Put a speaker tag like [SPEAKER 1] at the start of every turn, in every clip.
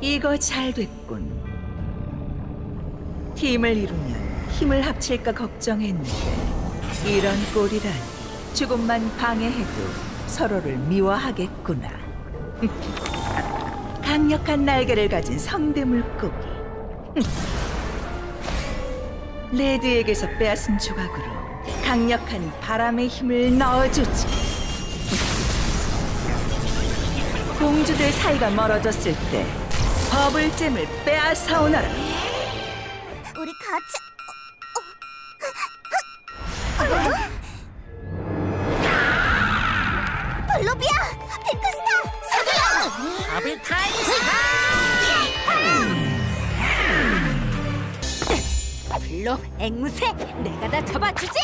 [SPEAKER 1] 이거 잘 됐군. 팀을 이루면 힘을 합칠까 걱정했는데 이런 꼴이라니 조금만 방해해도 서로를 미워하겠구나. 강력한 날개를 가진 성대 물고기. 레드에게서 빼앗은 조각으로 강력한 바람의 힘을 넣어주지. 공주들 사이가 멀어졌을 때 버블잼을 빼앗아 오너라.
[SPEAKER 2] 우리 같이 블로비아! 핑크스타! 서둘러!
[SPEAKER 3] 더블 타임 시간! 블록 앵무새 내가 다 잡아주지!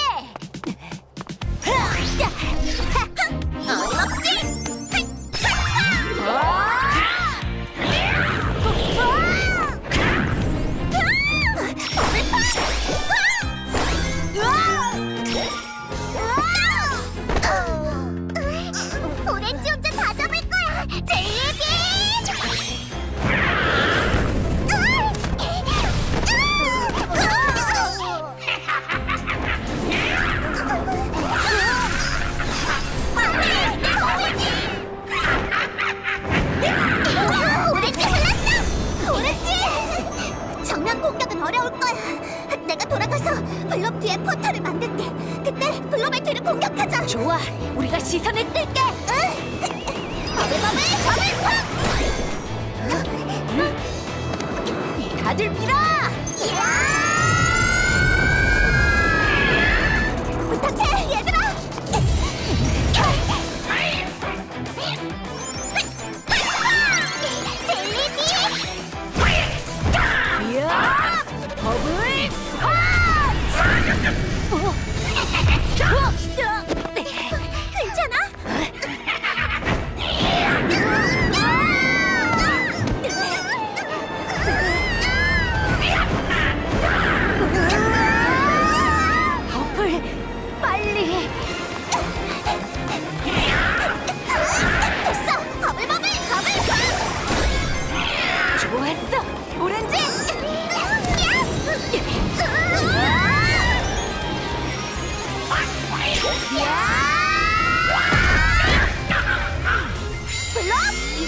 [SPEAKER 2] 포탈을 만들게. 그때 뒤를 공격하자.
[SPEAKER 3] 좋아, 우리가 시선을 뜰게!
[SPEAKER 2] 응! 버블버블 버블
[SPEAKER 3] 다들 밀어!
[SPEAKER 2] 부탁해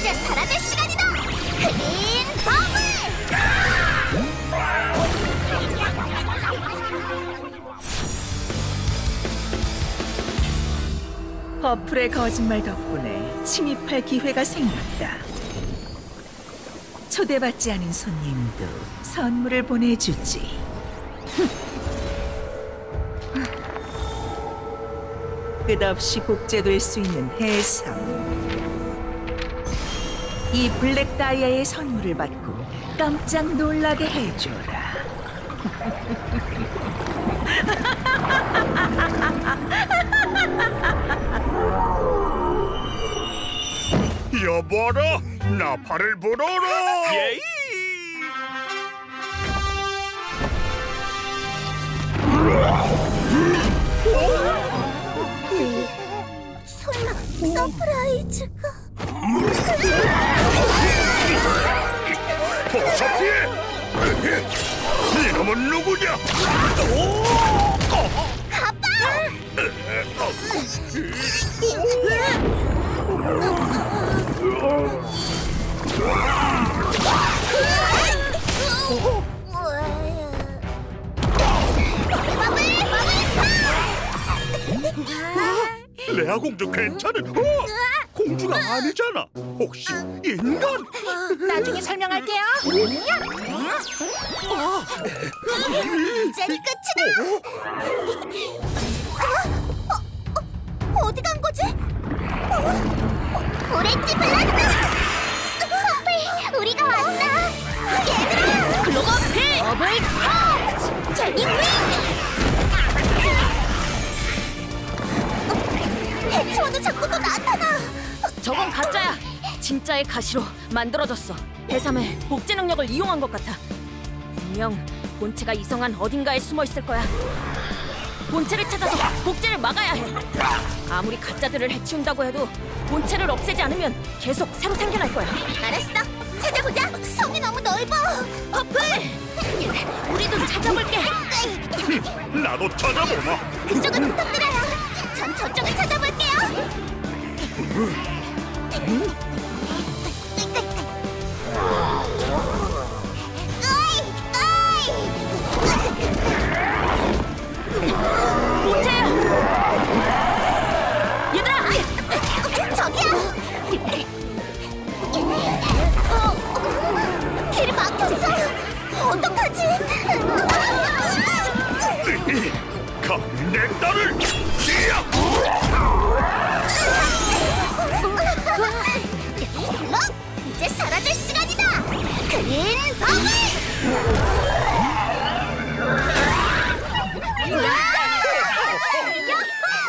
[SPEAKER 2] 이제 사라질 시간이다. 그린 버블.
[SPEAKER 1] 퍼플의 거짓말 덕분에 침입할 기회가 생겼다. 초대받지 않은 손님도 선물을 보내주지. 끝없이 복제될 수 있는 해성. 이 블랙 다이아의 선물을 받고 깜짝 놀라게 해줘라.
[SPEAKER 4] 여보라 나팔을 불어라 예이
[SPEAKER 2] 설마 서프라이즈가?
[SPEAKER 4] 어서 피해 이놈은 누구냐? 레아 공주 괜찮은 어? 공주가 아니잖아 혹시 인간
[SPEAKER 3] 나중에 설명할게요.
[SPEAKER 2] 이젠 끝이다. 어? 어? 어 디 간 거지? 어? 오렌지 블라스터! 우리가 왔다. 얘들아!
[SPEAKER 3] 글로벌 필! 버블 터!
[SPEAKER 2] 제니 윙! 어, 해치워도 자꾸 또.
[SPEAKER 3] 진짜의 가시로 만들어졌어. 해삼의 복제 능력을 이용한 것 같아. 분명 본체가 이성한 어딘가에 숨어 있을 거야. 본체를 찾아서 복제를 막아야 해. 아무리 가짜들을 해치운다고 해도 본체를 없애지 않으면 계속 새로 생겨날 거야.
[SPEAKER 5] 알았어. 찾아보자. 성이 너무 넓어.
[SPEAKER 3] 퍼플! 우리도 찾아볼게.
[SPEAKER 2] 나도 찾아보마.
[SPEAKER 5] 그쪽을 부탁드려요. 전 저쪽을 찾아볼게요. 어떡하지?
[SPEAKER 2] 내 딸을 야!
[SPEAKER 5] 블록, 이제 사라질 시간이다. 그린 버블.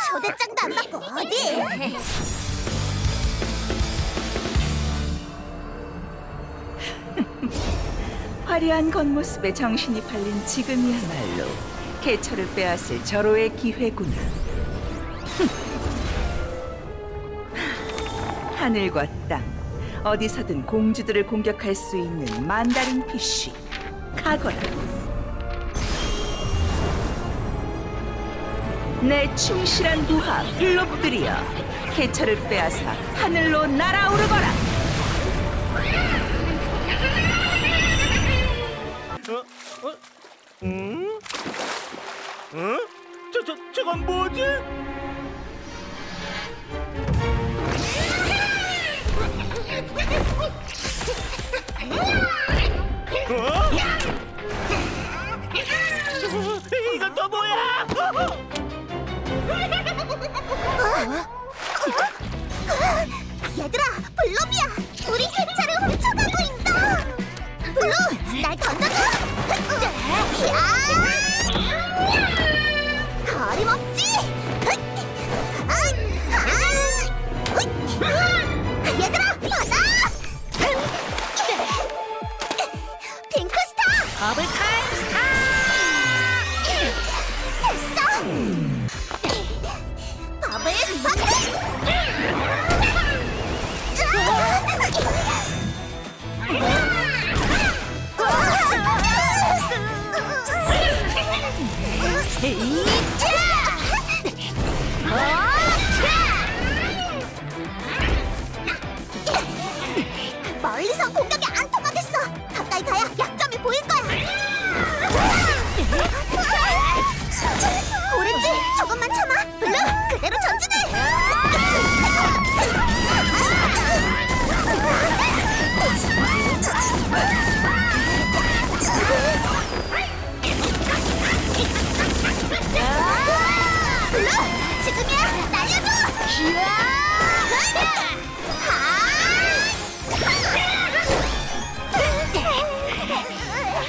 [SPEAKER 5] 초대장도 안 받고 어디?
[SPEAKER 1] 화려한 겉모습에 정신이 팔린 지금이야말로 개처를 빼앗을 절호의 기회구나. 하늘과 땅, 어디서든 공주들을 공격할 수 있는 만다린 피쉬, 각오라. 내 충실한 부하 블롭들이여, 개처를 빼앗아 하늘로 날아오르거라.
[SPEAKER 2] 응? 응? 저, 저, 저건 뭐지? 어? 이건 또 뭐야?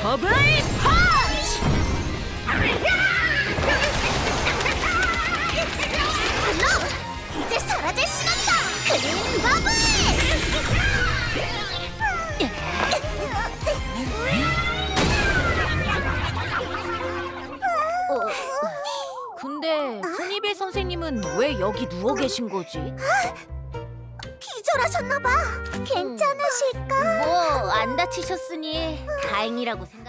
[SPEAKER 3] 버블 펀치!
[SPEAKER 5] 블루, 이제 사라질 시간이다. 그린 버블.
[SPEAKER 3] 근데 순이빌 선생님은 왜 여기 누워 계신 거지?
[SPEAKER 5] 기절하셨나봐. 괜찮으실까?
[SPEAKER 3] 뭐 안 다치셨으니 다행이라고 생각하지.